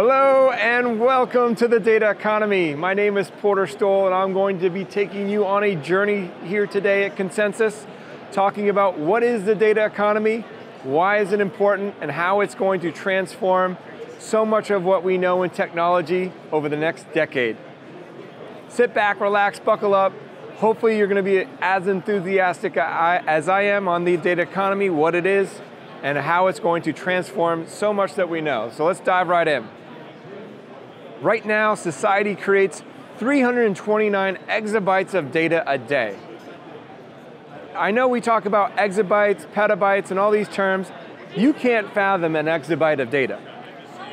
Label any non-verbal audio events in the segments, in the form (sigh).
Hello and welcome to the data economy. My name is Porter Stowell and I'm going to be taking you on a journey here today at Consensus, talking about what is the data economy, why is it important, and how it's going to transform so much of what we know in technology over the next decade. Sit back, relax, buckle up. Hopefully you're going to be as enthusiastic as I am on the data economy, what it is, and how it's going to transform so much that we know. So let's dive right in. Right now, society creates 329 exabytes of data a day. I know we talk about exabytes, petabytes, and all these terms. You can't fathom an exabyte of data.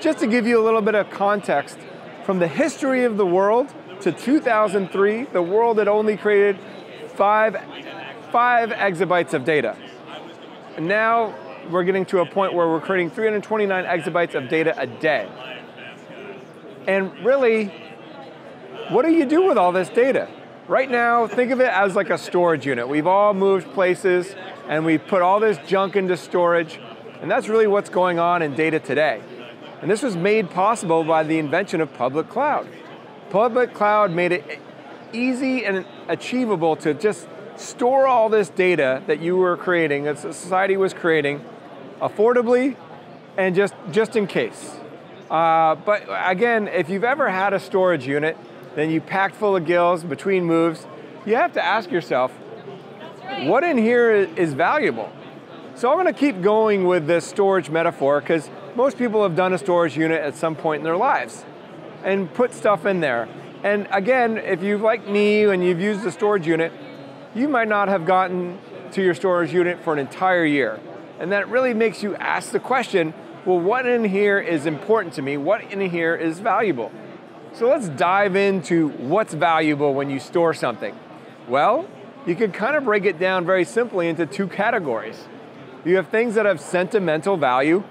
Just to give you a little bit of context, from the history of the world to 2003, the world had only created five, five exabytes of data. And now we're getting to a point where we're creating 329 exabytes of data a day. And really, what do you do with all this data? Right now, think of it as like a storage unit. We've all moved places and we put all this junk into storage, and that's really what's going on in data today. And this was made possible by the invention of public cloud. Public cloud made it easy and achievable to just store all this data that you were creating, that society was creating, affordably and just, just in case. Uh, but again, if you've ever had a storage unit, then you packed full of gills between moves, you have to ask yourself, what in here is valuable? So I'm going to keep going with this storage metaphor because most people have done a storage unit at some point in their lives and put stuff in there. And again, if you've like me and you've used a storage unit, you might not have gotten to your storage unit for an entire year. And that really makes you ask the question, well, what in here is important to me? What in here is valuable? So let's dive into what's valuable when you store something. Well, you can kind of break it down very simply into two categories. You have things that have sentimental value.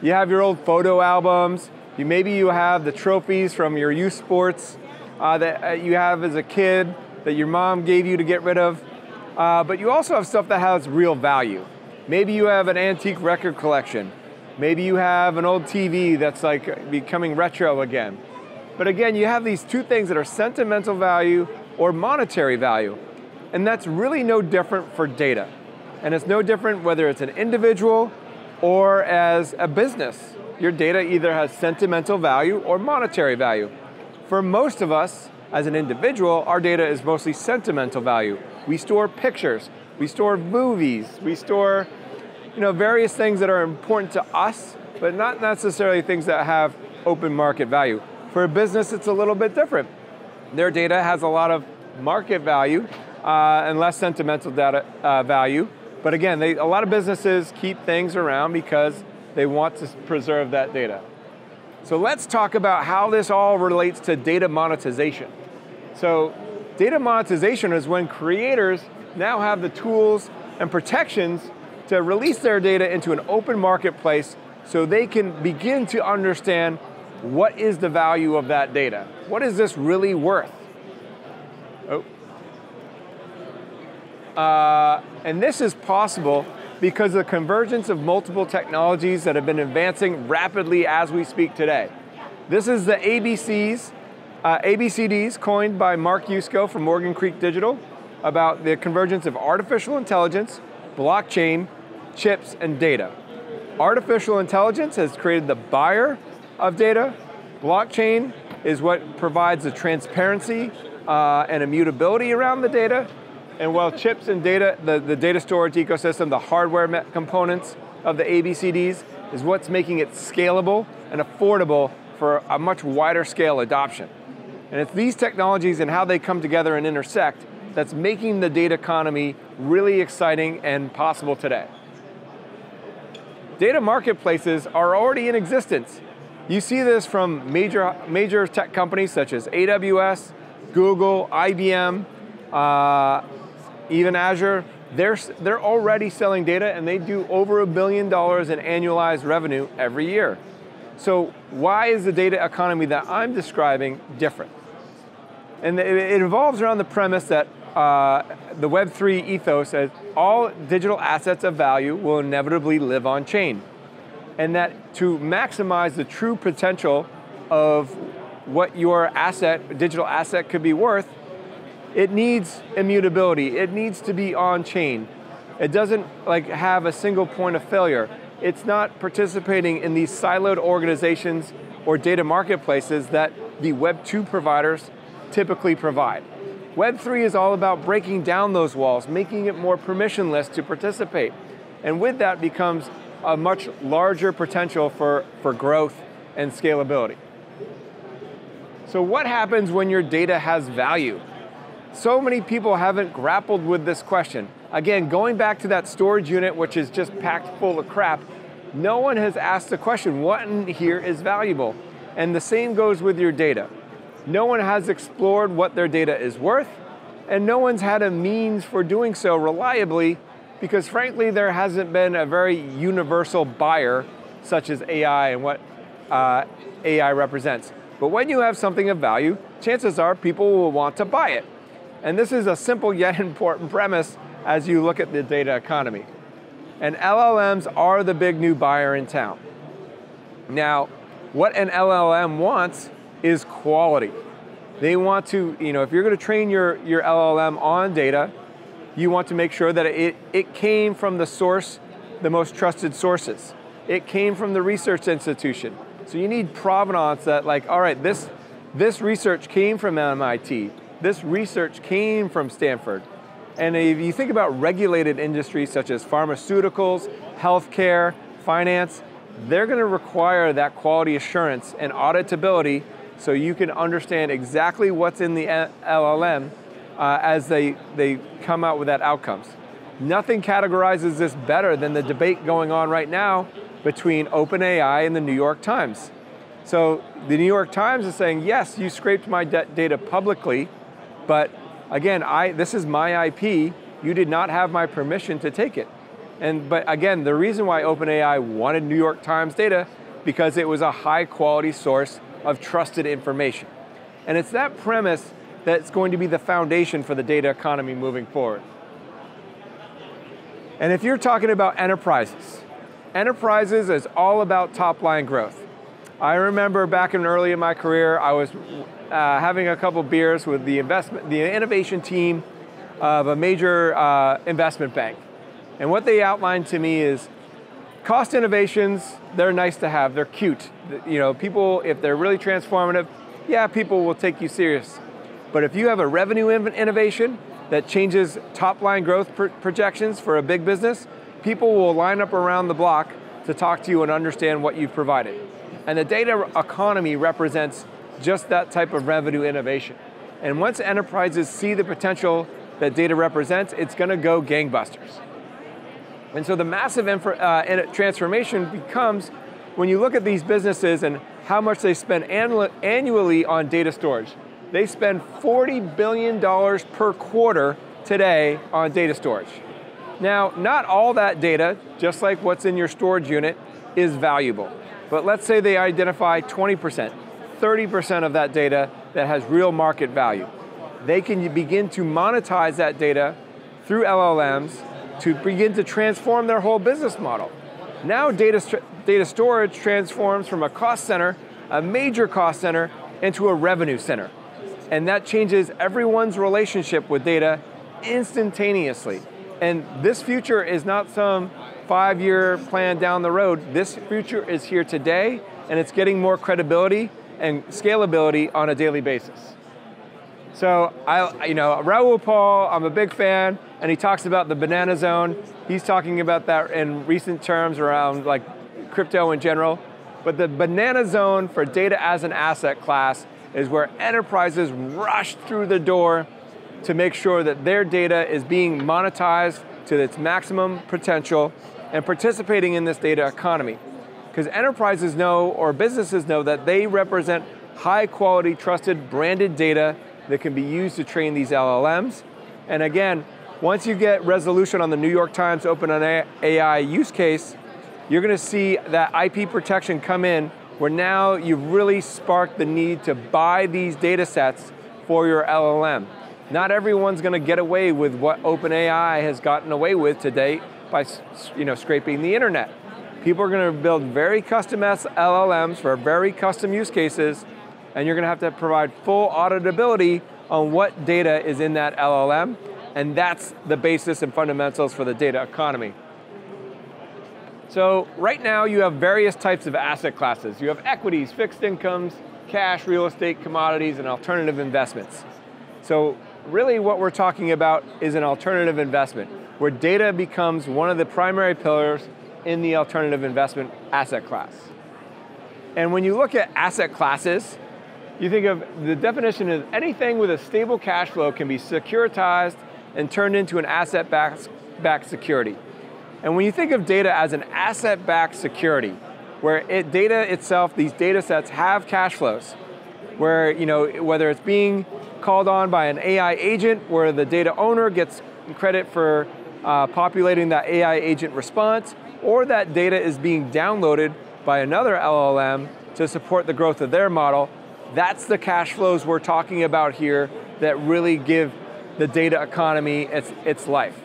You have your old photo albums. You, maybe you have the trophies from your youth sports uh, that uh, you have as a kid that your mom gave you to get rid of. Uh, but you also have stuff that has real value. Maybe you have an antique record collection. Maybe you have an old TV that's like becoming retro again. But again, you have these two things that are sentimental value or monetary value. And that's really no different for data. And it's no different whether it's an individual or as a business. Your data either has sentimental value or monetary value. For most of us, as an individual, our data is mostly sentimental value. We store pictures, we store movies, we store you know, various things that are important to us, but not necessarily things that have open market value. For a business, it's a little bit different. Their data has a lot of market value uh, and less sentimental data uh, value. But again, they, a lot of businesses keep things around because they want to preserve that data. So let's talk about how this all relates to data monetization. So data monetization is when creators now have the tools and protections to release their data into an open marketplace so they can begin to understand what is the value of that data? What is this really worth? Oh. Uh, and this is possible because of the convergence of multiple technologies that have been advancing rapidly as we speak today. This is the ABCs, uh, ABCDs coined by Mark Yusko from Morgan Creek Digital about the convergence of artificial intelligence, blockchain, chips, and data. Artificial intelligence has created the buyer of data. Blockchain is what provides the transparency uh, and immutability around the data. And while chips and data, the, the data storage ecosystem, the hardware components of the ABCDs, is what's making it scalable and affordable for a much wider scale adoption. And it's these technologies and how they come together and intersect that's making the data economy really exciting and possible today. Data marketplaces are already in existence. You see this from major, major tech companies such as AWS, Google, IBM, uh, even Azure. They're, they're already selling data and they do over a billion dollars in annualized revenue every year. So why is the data economy that I'm describing different? And it involves around the premise that uh, the Web3 ethos as all digital assets of value will inevitably live on chain. and that to maximize the true potential of what your asset, digital asset could be worth, it needs immutability. It needs to be on chain. It doesn't like have a single point of failure. It's not participating in these siloed organizations or data marketplaces that the Web 2 providers typically provide. Web 3 is all about breaking down those walls, making it more permissionless to participate. And with that becomes a much larger potential for, for growth and scalability. So what happens when your data has value? So many people haven't grappled with this question. Again, going back to that storage unit, which is just packed full of crap, no one has asked the question, what in here is valuable? And the same goes with your data. No one has explored what their data is worth, and no one's had a means for doing so reliably because frankly, there hasn't been a very universal buyer such as AI and what uh, AI represents. But when you have something of value, chances are people will want to buy it. And this is a simple yet (laughs) important premise as you look at the data economy. And LLMs are the big new buyer in town. Now, what an LLM wants is quality. They want to, you know, if you're going to train your, your LLM on data, you want to make sure that it, it came from the source, the most trusted sources. It came from the research institution. So you need provenance that like, all right, this, this research came from MIT. This research came from Stanford. And if you think about regulated industries such as pharmaceuticals, healthcare, finance, they're going to require that quality assurance and auditability so you can understand exactly what's in the LLM uh, as they, they come out with that outcomes. Nothing categorizes this better than the debate going on right now between OpenAI and the New York Times. So the New York Times is saying, yes, you scraped my data publicly, but again, I, this is my IP. You did not have my permission to take it. And but again, the reason why OpenAI wanted New York Times data because it was a high quality source of trusted information. And it's that premise that's going to be the foundation for the data economy moving forward. And if you're talking about enterprises, enterprises is all about top line growth. I remember back in early in my career, I was uh, having a couple beers with the investment, the innovation team of a major uh, investment bank. And what they outlined to me is cost innovations, they're nice to have, they're cute. You know, people, if they're really transformative, yeah, people will take you serious. But if you have a revenue innovation that changes top line growth projections for a big business, people will line up around the block to talk to you and understand what you've provided. And the data economy represents just that type of revenue innovation. And once enterprises see the potential that data represents, it's going to go gangbusters. And so the massive uh, transformation becomes when you look at these businesses and how much they spend annually on data storage. They spend $40 billion per quarter today on data storage. Now, not all that data, just like what's in your storage unit, is valuable. But let's say they identify 20%, 30% of that data that has real market value. They can begin to monetize that data through LLMs to begin to transform their whole business model. Now data, data storage transforms from a cost center, a major cost center, into a revenue center. And that changes everyone's relationship with data instantaneously. And this future is not some five year plan down the road. This future is here today, and it's getting more credibility and scalability on a daily basis. So I, you know, Raoul Pal, I'm a big fan, and he talks about the banana zone. He's talking about that in recent terms around like crypto in general. But the banana zone for data as an asset class is where enterprises rush through the door to make sure that their data is being monetized to its maximum potential and participating in this data economy. Because enterprises know or businesses know that they represent high quality, trusted, branded data that can be used to train these LLMs. And again, once you get resolution on the New York Times OpenAI use case, you're going to see that IP protection come in where now you've really sparked the need to buy these data sets for your LLM. Not everyone's going to get away with what OpenAI has gotten away with to date by you know, scraping the internet. People are going to build very custom LLMs for very custom use cases, and you're going to have to provide full auditability on what data is in that LLM, and that's the basis and fundamentals for the data economy. So right now you have various types of asset classes. You have equities, fixed incomes, cash, real estate, commodities, and alternative investments. So really what we're talking about is an alternative investment, where data becomes one of the primary pillars in the alternative investment asset class. And when you look at asset classes, you think of the definition is anything with a stable cash flow can be securitized and turned into an asset-backed security. And when you think of data as an asset-backed security, where it, data itself, these data sets have cash flows, where you know whether it's being called on by an AI agent, where the data owner gets credit for uh, populating that AI agent response, or that data is being downloaded by another LLM to support the growth of their model. That's the cash flows we're talking about here that really give the data economy its, its life.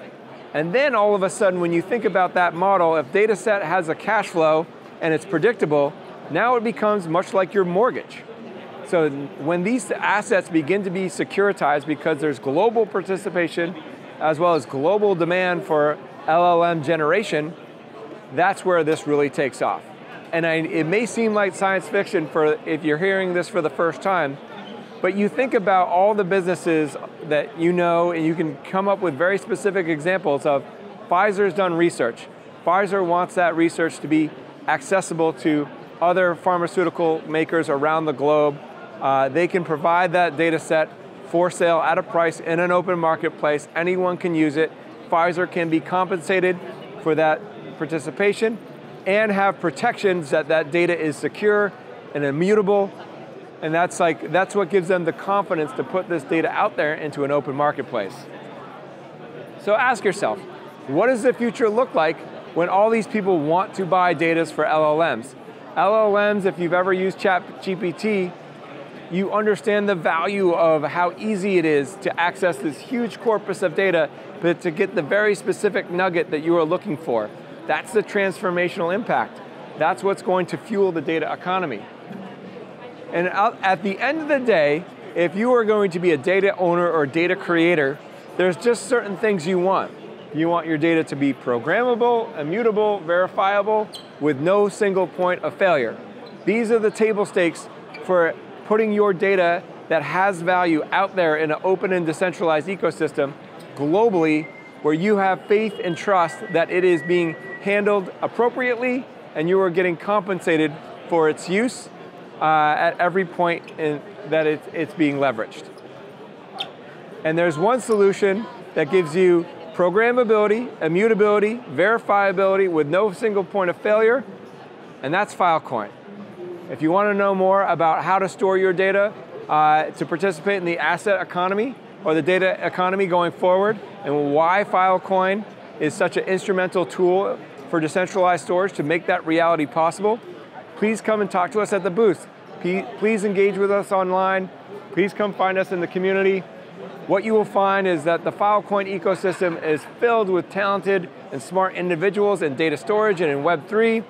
And then all of a sudden, when you think about that model, if data set has a cash flow and it's predictable, now it becomes much like your mortgage. So when these assets begin to be securitized because there's global participation as well as global demand for LLM generation, that's where this really takes off. And I, it may seem like science fiction for if you're hearing this for the first time, but you think about all the businesses that you know, and you can come up with very specific examples of Pfizer's done research. Pfizer wants that research to be accessible to other pharmaceutical makers around the globe. Uh, they can provide that data set for sale at a price in an open marketplace. Anyone can use it. Pfizer can be compensated for that participation and have protections that that data is secure and immutable. And that's like that's what gives them the confidence to put this data out there into an open marketplace. So ask yourself, what does the future look like when all these people want to buy data for LLMs? LLMs, if you've ever used ChatGPT, you understand the value of how easy it is to access this huge corpus of data, but to get the very specific nugget that you are looking for. That's the transformational impact. That's what's going to fuel the data economy. And at the end of the day, if you are going to be a data owner or data creator, there's just certain things you want. You want your data to be programmable, immutable, verifiable, with no single point of failure. These are the table stakes for putting your data that has value out there in an open and decentralized ecosystem globally where you have faith and trust that it is being handled appropriately and you are getting compensated for its use uh, at every point in, that it, it's being leveraged. And there's one solution that gives you programmability, immutability, verifiability with no single point of failure, and that's Filecoin. If you want to know more about how to store your data uh, to participate in the asset economy or the data economy going forward, and why Filecoin is such an instrumental tool for decentralized storage to make that reality possible, please come and talk to us at the booth. Please engage with us online. Please come find us in the community. What you will find is that the Filecoin ecosystem is filled with talented and smart individuals in data storage and in Web3,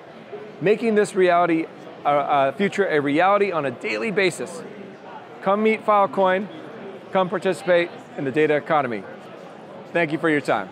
making this reality, a uh, uh, future a reality on a daily basis. Come meet Filecoin, come participate in the data economy. Thank you for your time.